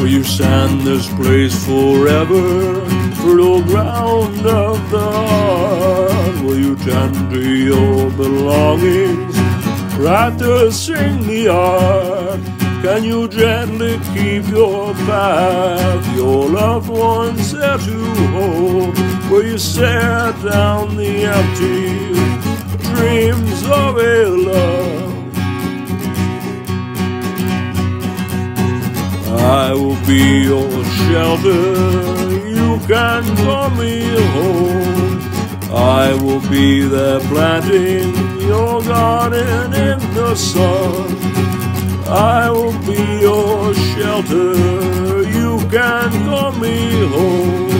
Will you stand this place forever? Fertile ground of the heart. Will you tend to your belongings? To sing the art. Can you gently keep your path? Your loved ones there to hold. Will you set down the empty dreams of a love? I will be your shelter. You can call me home. I will be there planting your garden in the sun. I will be your shelter. You can call me home.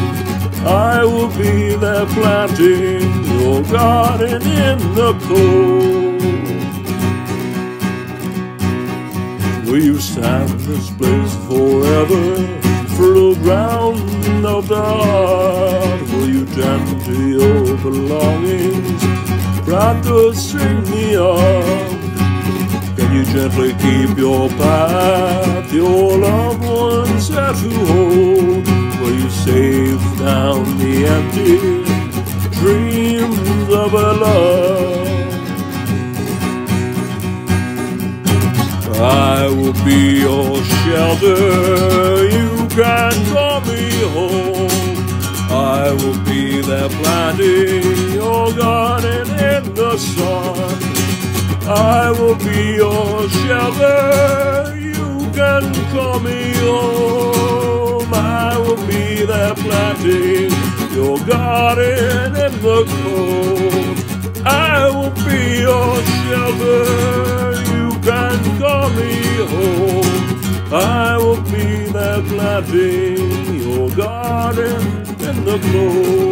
I will be there planting your garden in the cold. Will you stand this place forever? Fertile ground of the heart. Will you tend to your belongings? Proud to string me up. Can you gently keep your path? Your loved ones that you hold. Will you save down the empty dreams of a love? Will be your shelter. You can call me home. I will be there planting your garden in the sun. I will be your shelter. You can call me home. I will be there planting your garden in the cold. I will be your shelter. You can call me home. I will be there planting your garden in the cold.